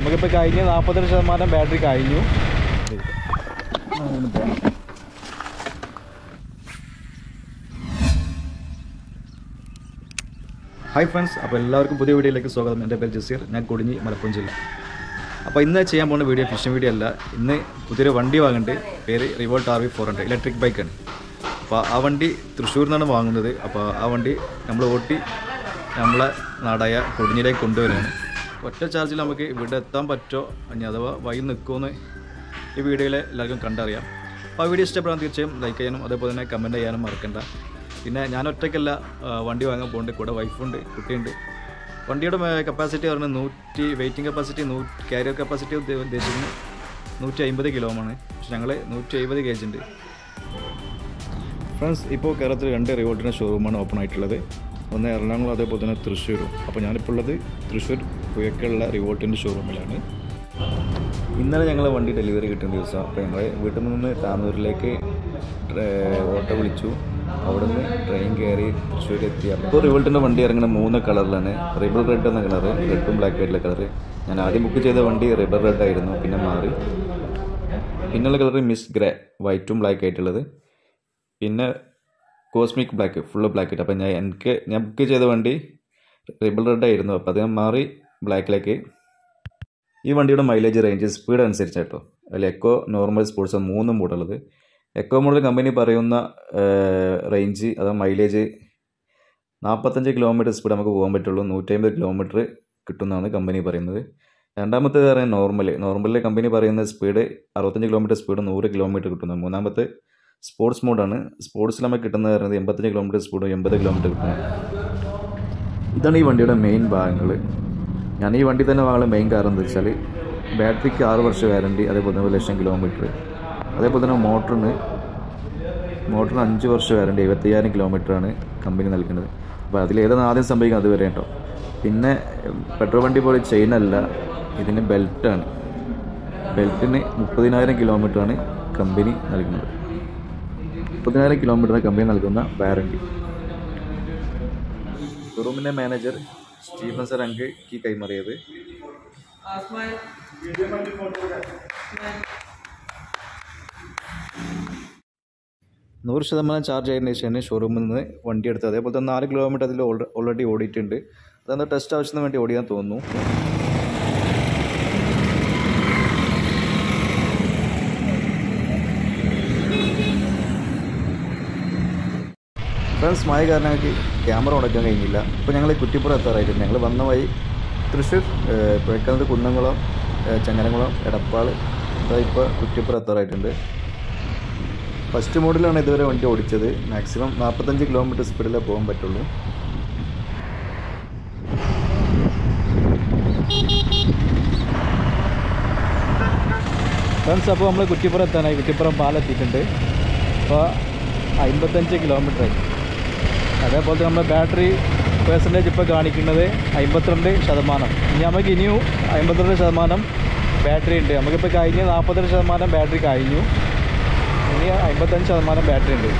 നമുക്കിപ്പോൾ കഴിഞ്ഞ് നാൽപ്പത്തെട്ട് ശതമാനം ബാറ്ററി കഴിഞ്ഞു. ഹായ് ഫ്രണ്ട്സ് അപ്പോൾ എല്ലാവർക്കും പുതിയ വീഡിയോയിലേക്ക് സ്വാഗതം. എന്റെ പേര് ജസീർ ഞാൻ കൊടിഞ്ഞി മലപ്പുറം ജില്ല. അപ്പോൾ ഇന്ന് ചെയ്യാൻ പോകുന്ന വീഡിയോ ഫിഷിംഗ് വീഡിയോ അല്ല. ഇന്ന് പുതിയൊരു വണ്ടി വാങ്ങുന്നുണ്ട് പേര് Revolt R V four hundred electric ബൈക്കാണ് അപ്പോൾ ആ വണ്ടി തൃശ്ശൂരിൽ നിന്നാണ് വാങ്ങുന്നത്. അപ്പോൾ ആ വണ്ടി നമ്മൾ ഓട്ടി നമ്മളെ നാടായ കൊടിഞ്ഞിലേക്ക് കൊണ്ടുവരികയാണ് ഒറ്റ ചാർജിൽ നമുക്ക് ഇവിടെ എത്താൻ പറ്റുമോ ഇനി അഥവാ വൈകി നിൽക്കുമെന്ന് ഈ വീഡിയോയിൽ എല്ലാവർക്കും കണ്ടറിയാം. അപ്പോൾ ആ വീഡിയോ ഇഷ്ടപ്പെടാൻ തീർച്ചയായും ലൈക്ക് ചെയ്യാനും അതേപോലെ തന്നെ കമന്റ് ചെയ്യാനും മറക്കണ്ട. പിന്നെ ഞാൻ ഒറ്റയ്ക്കല്ല വണ്ടി വാങ്ങാൻ പോകുന്നുണ്ട് കൂടെ വൈഫുണ്ട് കുട്ടിയുണ്ട്. വണ്ടിയുടെ കപ്പാസിറ്റി പറഞ്ഞാൽ നൂറ്റി വെയിറ്റിംഗ് കപ്പാസിറ്റി നൂ കാരിയർ കപ്പാസിറ്റി ഉദ്ദേശിക്കുന്നത് നൂറ്റി അമ്പത് കിലോമാണ് പക്ഷെ ഞങ്ങൾ നൂറ്റി അമ്പത് കെ ജി ഉണ്ട്. ഫ്രണ്ട്സ് ഇപ്പോൾ കേരളത്തിൽ രണ്ട് റിവോൾട്ടിന്റെ ഷോറൂമാണ് ഓപ്പൺ ആയിട്ടുള്ളത്. ഒന്ന് എറണാകുളം അതേപോലെ തന്നെ തൃശ്ശൂരും. അപ്പോൾ ഞാനിപ്പോൾ ഉള്ളത് തൃശ്ശൂർ. പുഴക്കുള്ള റിവോൾട്ടിന്റെ ഷോറൂമിലാണ്. ഇന്നലെ ഞങ്ങൾ വണ്ടി ഡെലിവറി കിട്ടുന്ന ദിവസം അപ്പോൾ ഞങ്ങൾ വീട്ടിൽ നിന്ന് താന്നൂരിലേക്ക് ഓട്ടോ വിളിച്ചു. അവിടെ നിന്ന് ട്രെയിൻ കയറി തൃശ്ശൂർ എത്തി. അപ്പോൾ റിവോൾട്ടിന്റെ വണ്ടി ഇറങ്ങുന്ന മൂന്ന് കളറിലാണ്. റിബർ റെഡ് എന്ന കളറ് റെഡും ബ്ലാക്ക് ആയിട്ടുള്ള കളറ്. ഞാൻ ആദ്യം ബുക്ക് ചെയ്ത വണ്ടി റിബർ റെഡ് ആയിരുന്നു പിന്നെ മാറി. പിന്നുള്ള കളറ് മിസ് ഗ്രേ വൈറ്റും ബ്ലാക്ക് ആയിട്ടുള്ളത്. പിന്നെ കോസ്മിക് ബ്ലാക്ക് ഫുള്ള് ബ്ലാക്ക് ആയിട്ട്. അപ്പോൾ ഞാൻ എനിക്ക് ഞാൻ ബുക്ക് ചെയ്ത വണ്ടി റിബിൾ റെഡ് ആയിരുന്നു. അപ്പോൾ അത് ഞാൻ മാറി ബ്ലാക്കിലേക്ക്. ഈ വണ്ടിയുടെ മൈലേജ് റേഞ്ച് സ്പീഡ് അനുസരിച്ച് കേട്ടോ അതിൽ എക്കോ നോർമൽ സ്പോർട്സ് മൂന്നും മോഡലത് എക്കോ മോഡൽ കമ്പനി പറയുന്ന റേഞ്ച് അതാ മൈലേജ് നാൽപ്പത്തഞ്ച് കിലോമീറ്റർ സ്പീഡ് നമുക്ക് പോകാൻ പറ്റുള്ളൂ. നൂറ്റമ്പത് കിലോമീറ്റർ കിട്ടുമെന്നാണ് കമ്പനി പറയുന്നത്. രണ്ടാമത്തേത് പറയുന്നത് നോർമൽ നോർമലിൽ കമ്പനി പറയുന്ന സ്പീഡ് അറുപത്തഞ്ച് കിലോമീറ്റർ സ്പീഡ് നൂറ് കിലോമീറ്റർ കിട്ടുന്നു. മൂന്നാമത്തെ സ്പോർട്സ് മോഡാണ് സ്പോർട്സിൽ നമുക്ക് കിട്ടുന്നത് പറയുന്നത് എൺപത്തഞ്ച് കിലോമീറ്റർ സ്പീഡും എൺപത് കിലോമീറ്റർ കിട്ടുന്നു ഇതാണ് ഈ വണ്ടിയുടെ മെയിൻ ഭാഗങ്ങൾ ഞാൻ ഈ വണ്ടി തന്നെ വാങ്ങുന്ന മെയിൻ കാരണം എന്താ വെച്ചാൽ ബാറ്ററിക്ക് ആറ് വർഷം വാരണ്ടി അതേപോലെ തന്നെ ഒരു ലക്ഷം കിലോമീറ്റർ അതേപോലെ തന്നെ മോട്ടറിന് മോട്ടറിന് അഞ്ച് വർഷം വാരണ്ടി എഴുപത്തയ്യായിരം കിലോമീറ്ററാണ് കമ്പനി നൽകുന്നത്. അപ്പോൾ അതിലേതാണ് ആദ്യം സംഭവിക്കുന്നത് അതുവരെ കേട്ടോ. പിന്നെ പെട്രോൾ വണ്ടി പോലെ ചെയിൻ അല്ല ഇതിന് ബെൽറ്റാണ് ബെൽറ്റിന് മുപ്പതിനായിരം കിലോമീറ്ററാണ് കമ്പനി നൽകുന്നത്. മുപ്പതിനായിരം കിലോമീറ്ററാണ് കമ്പനി നൽകുന്ന വാറണ്ടി ഷോറൂമിന്റെ മാനേജർ സ്റ്റീഫൻ സർ അങ്ക് കൈമാറിയത്? നൂറ് ശതമാനം ചാർജ് ആയതിനു ശേഷമാണ് ഷോറൂമിൽ നിന്ന് വണ്ടി എടുത്തത്. അതേപോലെ തന്നെ നാല് കിലോമീറ്റർ അതിൽ ഓൾറെഡി ഓടിയിട്ടുണ്ട്. അതെന്താ ടെസ്റ്റ് ആവശ്യത്തിന് വേണ്ടി ഓടിയാൻ തോന്നുന്നു? ഫ്രണ്ട്സ് മായ കാരണമായിട്ട് ക്യാമറ ഉടക്കാൻ കഴിഞ്ഞില്ല. അപ്പോൾ ഞങ്ങൾ കുറ്റിപ്പുറം എത്താറായിട്ടുണ്ട് ഞങ്ങൾ വന്ന വഴി തൃശ്ശൂർ പുഴക്കാലത്ത് കുന്നംകുളം ചങ്ങനംകുളം എടപ്പാൾ ഇപ്പോൾ കുറ്റിപ്പുറം എത്താറായിട്ടുണ്ട്. ഫസ്റ്റ് മോഡിലാണ് ഇതുവരെ വണ്ടി ഓടിച്ചത്. മാക്സിമം നാൽപ്പത്തഞ്ച് കിലോമീറ്റർ സ്പീഡിലേ പോകാൻ പറ്റുള്ളൂ. ഫ്രണ്ട്സ് അപ്പോൾ നമ്മൾ കുറ്റിപ്പുറം എത്താനായി. കുറ്റിപ്പുറം പാലെത്തിയിട്ടുണ്ട്. അപ്പോൾ അമ്പത്തഞ്ച് കിലോമീറ്റർ ആയി. അതേപോലെ തന്നെ നമ്മുടെ ബാറ്ററി പേഴ്സന്റേജ് ഇപ്പോൾ കാണിക്കുന്നത് അമ്പത്തിരണ്ട് ശതമാനം. ഇനി നമുക്ക് ഇനിയും അമ്പത്തിരണ്ട് ശതമാനം ബാറ്ററി ഉണ്ട്. നമുക്കിപ്പോൾ കഴിഞ്ഞ് നാൽപ്പത്തിരണ്ട് ശതമാനം ബാറ്ററി കഴിഞ്ഞു. ഇനി അമ്പത്തഞ്ച് ശതമാനം ബാറ്ററി ഉണ്ട്.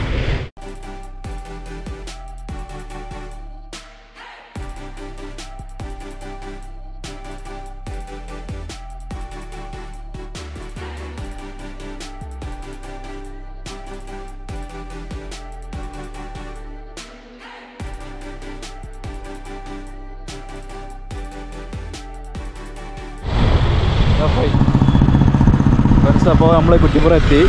ഫ്രണ്ട്സ് അപ്പോൾ നമ്മൾ കുറ്റിപ്പുറം എത്തി.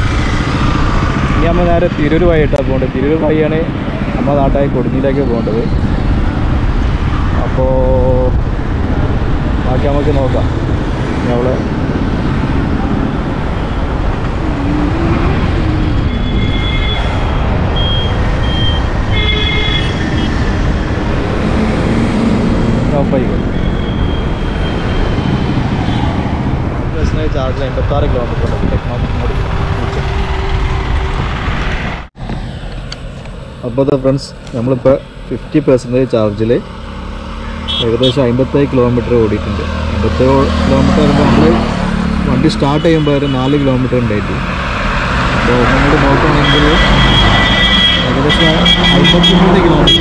ഇനി നമ്മൾ നേരെ തിരൂർ വഴിയിട്ടാണ് പോകേണ്ടത്. തിരൂർ വഴിയാണ് നമ്മുടെ നാട്ടായി കൊടുങ്ങിയിലേക്ക് പോകേണ്ടത്. അപ്പോൾ ബാക്കി നമുക്ക് നോക്കാം. അവിടെ ഓഫായിക്കോട്ടെ ചാർജ് എൺപത്താറ് കിലോമീറ്റർ ടെക്നോളജി മോഡ് അപ്പോൾ ഫ്രണ്ട്സ് നമ്മളിപ്പോൾ ഫിഫ്റ്റി പെർസെന്റേജ് ചാർജിൽ ഏകദേശം അമ്പത്തേഴ് കിലോമീറ്റർ ഓടിയിട്ടുണ്ട്. അമ്പത്തേഴ് കിലോമീറ്റർ വരുമ്പോൾ നമ്മൾ വണ്ടി സ്റ്റാർട്ട് ചെയ്യുമ്പോൾ ഒരു നാല് കിലോമീറ്റർ ഉണ്ടായിട്ട്. അപ്പോൾ ഒന്നുകൂടി നോക്കുകയാണെങ്കിൽ ഏകദേശം അമ്പത്തിമൂന്ന് കിലോമീറ്റർ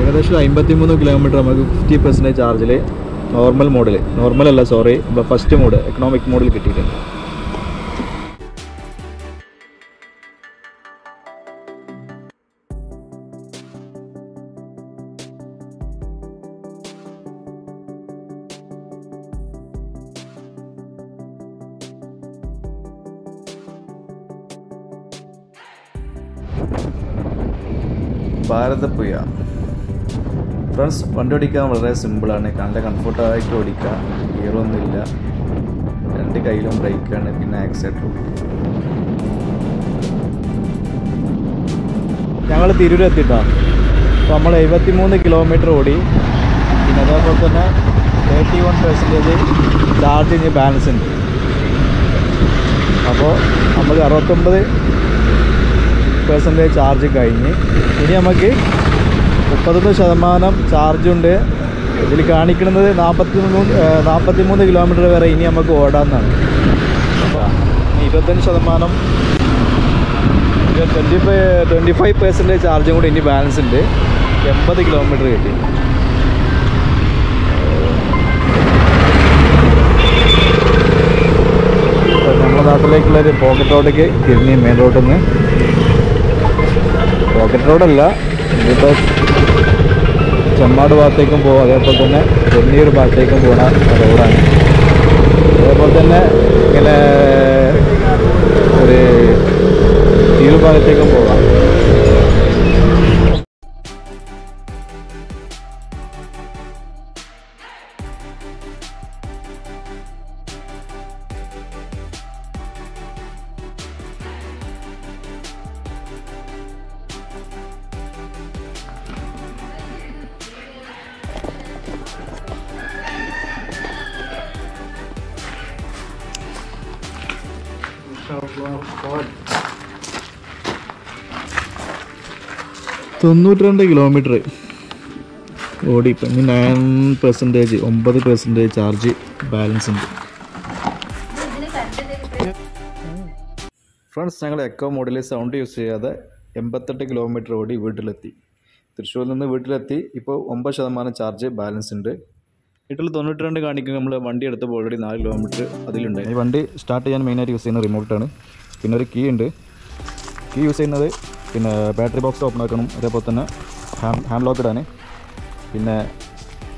ഏകദേശം അമ്പത്തിമൂന്ന് കിലോമീറ്റർ നമുക്ക് ഫിഫ്റ്റി പെർസെന്റേജ് ചാർജിൽ നോർമൽ മോഡിൽ നോർമൽ അല്ല സോറി ഫസ്റ്റ് മോഡ് എക്കണോമിക് മോഡിൽ കിട്ടിയിട്ടുണ്ട്. ഭാരതപ്പുയ ഫ്രണ്ട്സ് വണ്ടി ഓടിക്കാൻ വളരെ സിമ്പിളാണ് നല്ല കംഫർട്ടായിട്ട് ഓടിക്കാം ഗിയറൊന്നുമില്ല രണ്ട് കയ്യിലും ബ്രേക്കാണ് പിന്നെ ആക്സിലേറ്ററും ഞങ്ങൾ തിരൂർ എത്തിയിട്ടാണ് അപ്പോൾ നമ്മൾ എഴുപത്തി മൂന്ന് കിലോമീറ്റർ ഓടി. പിന്നെ അതേപോലെ തന്നെ തേർട്ടി വൺ പെർസെന്റേജ് ചാർജ് ഇനി ബാലൻസ് ഉണ്ട്. അപ്പോൾ നമുക്ക് അറുപത്തൊമ്പത് പെർസെന്റേജ് ചാർജ് കഴിഞ്ഞ്. ഇനി നമുക്ക് മുപ്പത്തൊന്ന് ശതമാനം ചാർജുണ്ട് ഇതിൽ കാണിക്കുന്നത് നാൽപ്പത്തി മൂന്ന് നാൽപ്പത്തി മൂന്ന് കിലോമീറ്റർ വരെ ഇനി നമുക്ക് ഓടാമെന്നാണ് ഇരുപത്തഞ്ച് ശതമാനം twenty five twenty five percentage ചാർജും കൂടി ഇനി ബാലൻസ് ഉണ്ട്. എൺപത് കിലോമീറ്റർ കിട്ടി. നമ്മുടെ നാട്ടിലേക്കുള്ള ഒരു പോക്കറ്റ് റോഡേക്ക് തിരിഞ്ഞ് മെയിൻ റോഡിൽ നിന്ന് പോക്കറ്റ് റോഡല്ല ഇതിപ്പോൾ ചെമ്മാട് ഭാഗത്തേക്കും പോകും അതേപോലെ തന്നെ ചെന്നീർ ഭാഗത്തേക്കും പോകുന്ന റോഡാണ്. അതേപോലെ തന്നെ ഇങ്ങനെ ഒരു തിരു ഭാഗത്തേക്കും പോകാം തൊണ്ണൂറ്റി രണ്ട് കിലോമീറ്റർ ഓടി. ഇപ്പം ഇനി നയൻ പെർസെന്റേജ് ഒമ്പത് പെർസെന്റേജ് ചാർജ് ബാലൻസ് ഉണ്ട്. ഫ്രണ്ട്സ് ഞങ്ങൾ എക്കോ മോഡിലെ സൗണ്ട് യൂസ് ചെയ്യാതെ എൺപത്തെട്ട് കിലോമീറ്റർ ഓടി വീട്ടിലെത്തി. തൃശ്ശൂരിൽ നിന്ന് വീട്ടിലെത്തി. ഇപ്പോൾ ഒമ്പത് ശതമാനം ചാർജ് ബാലൻസ് ഉണ്ട്. വീട്ടിൽ തൊണ്ണൂറ്റി രണ്ട് കാണിക്കും നമ്മൾ വണ്ടി എടുത്തപ്പോൾ ഓൾറെഡി നാല് കിലോമീറ്റർ അതിലുണ്ട്. ഈ വണ്ടി സ്റ്റാർട്ട് ചെയ്യാൻ മെയിനായിട്ട് യൂസ് ചെയ്യുന്ന റിമോട്ടാണ് പിന്നെ ഒരു കീ ഉണ്ട്. കീ യൂസ് ചെയ്യുന്നത് പിന്നെ ബാറ്ററി ബോക്സ് ഓപ്പൺ ആക്കണം. അതേപോലെ തന്നെ ഹാൻഡ് ലോക്ക് ഇടാൻ പിന്നെ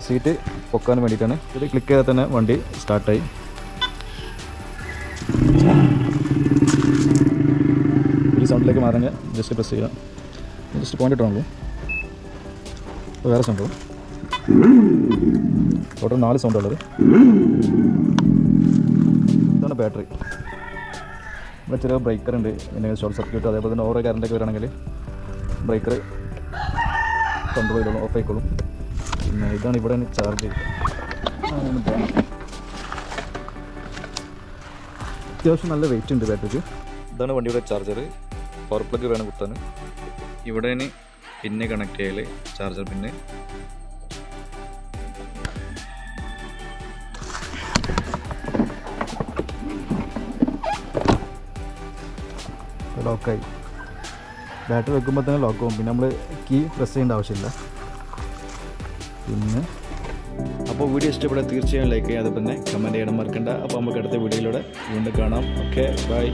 സീറ്റ് പൊക്കാൻ വേണ്ടിയിട്ടാണ്. ഇത് ക്ലിക്ക് ചെയ്താൽ തന്നെ വണ്ടി സ്റ്റാർട്ടായി ഈ സൗണ്ടിലേക്ക് മാറാൻ ജസ്റ്റ് പ്രസ് ചെയ്യാം ജസ്റ്റ് പോയിന്റ് ഇട്ടാണല്ലോ വേറെ സൗണ്ട് ടോട്ടൽ നാല് സൗണ്ട് ഉള്ളത് ഇതാണ് ബാറ്ററി. ഇവിടെ ചെറിയ ബ്രേക്കർ ഉണ്ട്. പിന്നെ ഷോർട്ട് സർക്യൂട്ട് അതേപോലെ തന്നെ ഓരോ കറണ്ടൊക്കെ വരാണെങ്കിൽ ബ്രേക്കർ കൺട്രോൾ ചെയ്തോളും ഓഫ് ആയിക്കോളും. പിന്നെ ഇതാണ് ഇവിടെ ചാർജ് അത്യാവശ്യം നല്ല വെയിറ്റ് ഉണ്ട് ബാറ്ററിക്ക്. ഇതാണ് വണ്ടിയുടെ ചാർജർ പവർ പ്ലഗ് വേണം കുത്താൻ. ഇവിടെ പിന്നെ കണക്ട് ചെയ്യൽ ചാർജർ പിന്നെ. ലോക്കായി. ബാറ്ററി വെക്കുമ്പോൾ തന്നെ ലോക്ക് ആവും. പിന്നെ നമ്മൾ കീ പ്രസ് ചെയ്യേണ്ട ആവശ്യമില്ല. പിന്നെ അപ്പോൾ വീഡിയോ ഇഷ്ടപ്പെടാൻ തീർച്ചയായും ലൈക്ക് ചെയ്യാതെ തന്നെ കമന്റ് ചെയ്യണം മറക്കണ്ട. അപ്പോൾ നമുക്ക് അടുത്ത വീഡിയോയിലൂടെ വീണ്ടും കാണാം. Okay bye